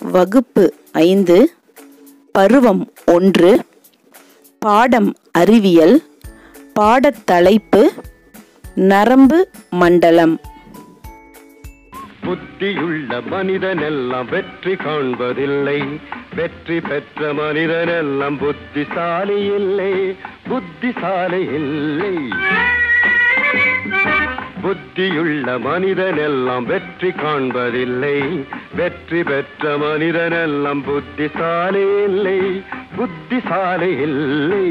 வகுப்பு ஐந்து பருவம் ஒன்று பாடம் அறிவியல் பாடத்தலைப்பு நரம்பு மண்டலம். புத்தியுள்ள மனிதனெல்லாம் வெற்றி காண்பதில்லை. வெற்றி பெற்ற மனிதனெல்லாம் புத்திசாலி இல்லை. புத்திசாலி இல்லை. புத்தியுள்ள மனிதனெல்லாம் வெற்றி காண்பதில்லை. வெற்றி பெற்ற மனிதனெல்லாம் புத்திசாலி இல்லை. புத்திசாலி இல்லை.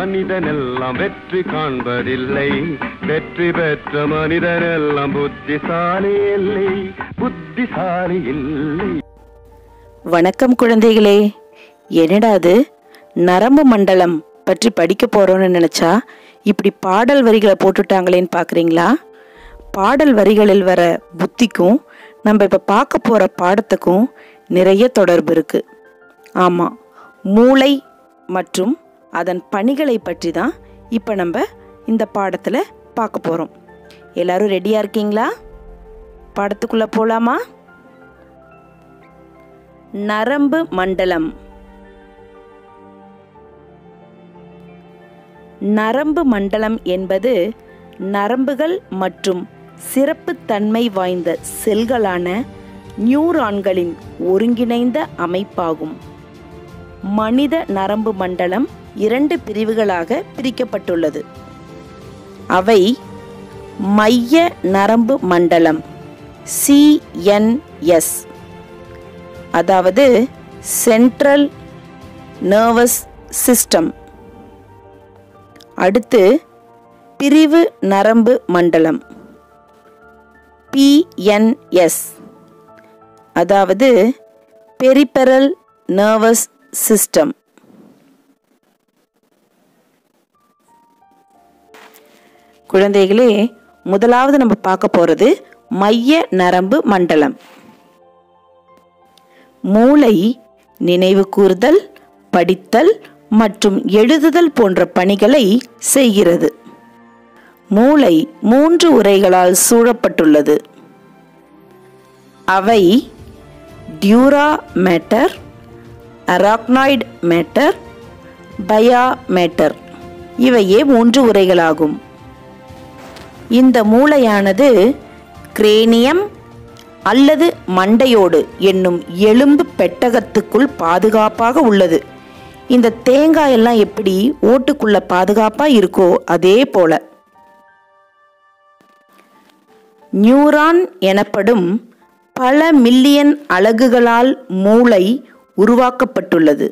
மனிதனெல்லாம் வெற்றி காண்பதில்லை. வெற்றி பெற்ற மனிதனெல்லாம் புத்திசாலி இல்லை. புத்திசாலி இல்லை. வணக்கம் குழந்தைகளே. என்னடா அது? நரம்பு மண்டலம் பற்றி படிக்க போறோம்னு நினைச்சா இப்படி பாடல் வரிகளை போட்டுட்டாங்களேன்னு பார்க்குறீங்களா பாடல் வரிகளில் வர புத்திக்கும் நம்ம இப்போ பார்க்க போகிற பாடத்துக்கும் நிறைய தொடர்பு இருக்கு. ஆமாம் மூளை மற்றும் அதன் பணிகளை பற்றி தான் இப்போ நம்ம இந்த பாடத்தில் பார்க்க போகிறோம் எல்லாரும் ரெடியாக இருக்கீங்களா? பாடத்துக்குள்ளே போகலாமா நரம்பு மண்டலம். நரம்பு மண்டலம் என்பது நரம்புகள் மற்றும் சிறப்புத்தன்மை வாய்ந்த செல்களான நியூரான்களின் ஒருங்கிணைந்த அமைப்பாகும். மனித நரம்பு மண்டலம் இரண்டு பிரிவுகளாக பிரிக்கப்பட்டுள்ளது. அவை மைய நரம்பு மண்டலம் சிஎன்எஸ் அதாவது சென்ட்ரல் நர்வஸ் சிஸ்டம் அடுத்து பிரிவு நரம்பு மண்டலம் பிஎன்எஸ் அதாவது பெரிபெரல் நர்வஸ் சிஸ்டம் குழந்தைகளே முதலாவது நம்ம பார்க்க போறது மைய நரம்பு மண்டலம். மூளை நினைவு கூர்தல் படித்தல் மற்றும் எழுதுதல் போன்ற பணிகளை செய்கிறது. மூளை மூன்று உரைகளால் சூழப்பட்டுள்ளது. அவை dura mater arachnoid mater pia mater இவையே மூன்று உரைகளாகும். இந்த மூளையானது கிரேனியம் அல்லது மண்டையோடு என்னும் எலும்பு பெட்டகத்துக்குள் பாதுகாப்பாக உள்ளது. இந்த தேங்காய் எல்லாம் எப்படி ஓட்டுக்குள்ள பாதுகாப்பா இருக்கோ அதே போல. நியூரான் எனப்படும் பல மில்லியன் அலகுகளால் மூளை உருவாக்கப்பட்டுள்ளது.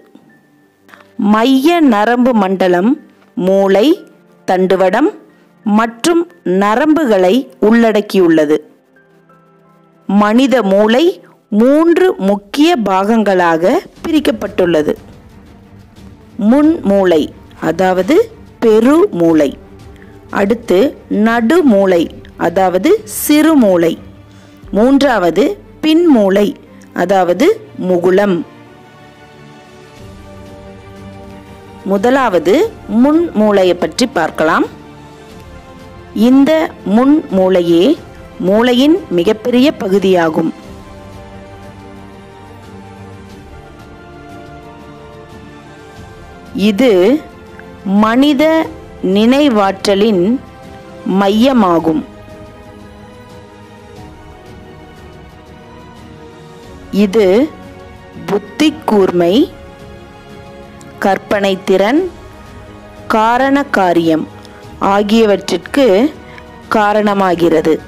மைய நரம்பு மண்டலம் மூளை தண்டுவடம் மற்றும் நரம்புகளை உள்ளடக்கியுள்ளது. மனித மூளை மூன்று முக்கிய பாகங்களாக பிரிக்கப்பட்டுள்ளது. முன் மூளை அதாவது பெரு மூளை. அடுத்து நடு மூளை அதாவது சிறு மூளை. மூன்றாவது பின் மூளை அதாவது முகுளம் முதலாவது முன் மூளையை பற்றி பார்க்கலாம். இந்த முன் மூளையே மூளையின் மிகப்பெரிய பகுதியாகும். இது மனித நினைவாற்றலின் மையமாகும். இது புத்தி கூர்மை கற்பனை திறன் காரண காரியம் ஆகியவற்றிற்கு காரணமாகிறது.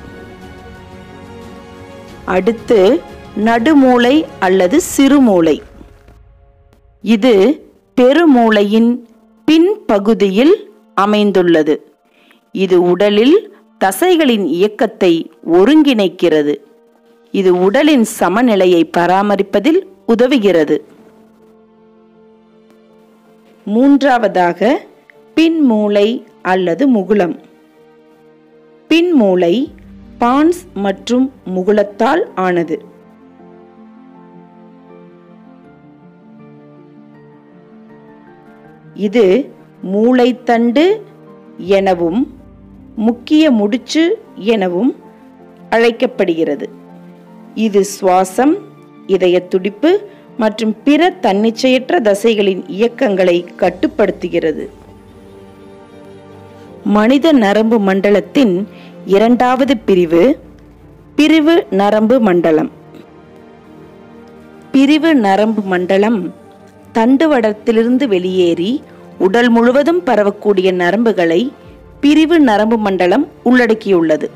அடுத்து நடுமூளை அல்லது சிறுமூளை. இது பெருமூளையின் பின்பகுதியில் அமைந்துள்ளது. இது உடலில் தசைகளின் இயக்கத்தை ஒருங்கிணைக்கிறது. இது உடலின் சமநிலையை பராமரிப்பதில் உதவுகிறது. மூன்றாவதாக பின்மூளை அல்லது முகுளம். பின்மூளை பான்ஸ் மற்றும் முகுளத்தால் ஆனது. இது மூளைத்தண்டு எனவும் முக்கிய முடிச்சு எனவும் அழைக்கப்படுகிறது. இது சுவாசம் இதய துடிப்பு மற்றும் பிற தன்னிச்சையற்ற தசைகளின் இயக்கங்களை கட்டுப்படுத்துகிறது. மனித நரம்பு மண்டலத்தின் இரண்டாவது பிரிவு பிரிவு நரம்பு மண்டலம். பிரிவு நரம்பு மண்டலம் தண்டுவடத்திலிருந்து வெளியேறி உடல் முழுவதும் பரவக்கூடிய நரம்புகளை பிரிவு நரம்பு மண்டலம் உள்ளடக்கியுள்ளது.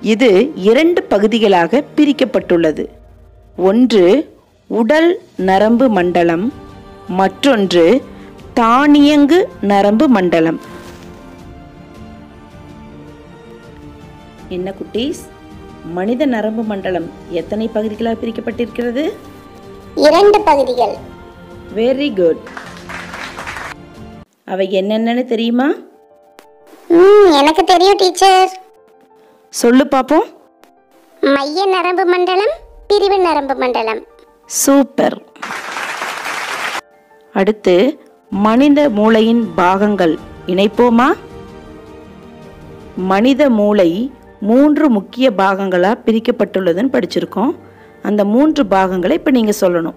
இது இரண்டு பகுதிகளாக பிரிக்கப்பட்டுள்ளது. ஒன்று உடல் நரம்பு மண்டலம். மற்றொன்று தானியங்கு நரம்பு மண்டலம். என்ன குட்டீஸ்? மனித நரம்பு மண்டலம் எத்தனை பகுதிகளாக பிரிக்கப்பட்டிருக்கிறது? இரண்டு பகுதிகள். வெரி குட் அவை என்னென்னன்னு தெரியுமா? ம் எனக்கு தெரியும் டீச்சர். சொல்லு பாப்போம். மைய நரம்பு மண்டலம் பிரிவு நரம்பு மண்டலம். சூப்பர். அடுத்து மனித மூளையின் பாகங்கள் இணைப்போமா? மனித மூளை மூன்று முக்கிய பாகங்களாக பிரிக்கப்பட்டுள்ளதுன்னு படிச்சிருக்கோம். அந்த மூன்று பாகங்களை இப்போ நீங்கள் சொல்லணும்.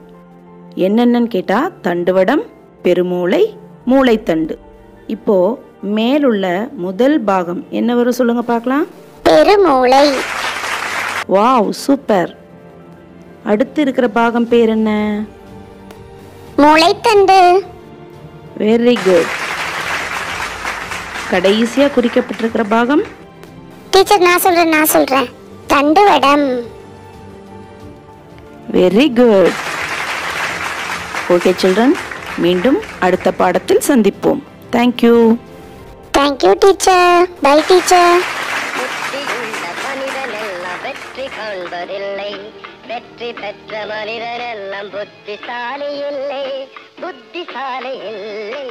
என்னென்னன்னு கேட்டால் தண்டுவடம் பெருமூளை மூளைத்தண்டு. இப்போ மேலுள்ள முதல் பாகம் என்ன வரும் சொல்லுங்க பார்க்கலாம். பெருமூளை. Wow super. அடுத்து இருக்கிற பாகம் பேர் என்ன? மூளைத்தண்டு. வெரி குட் கடைசியாக குறிக்கப்பட்டிருக்கிற பாகம்? டீச்சர் நான் சொல்றேன் நான் சொல்றேன். தண்டுவடம். வெரி குட் ஓகே சில்ட்ரன் மீண்டும் அடுத்த பாடத்தில் சந்திப்போம். Thank you thank you teacher bye teacher புத்தியுள்ள மனிதனெல்லாம் வெற்றி காண்பதில்லை வெற்றி பெற்ற மனிதனெல்லாம் புத்திசாலி இல்லை புத்திசாலி இல்லை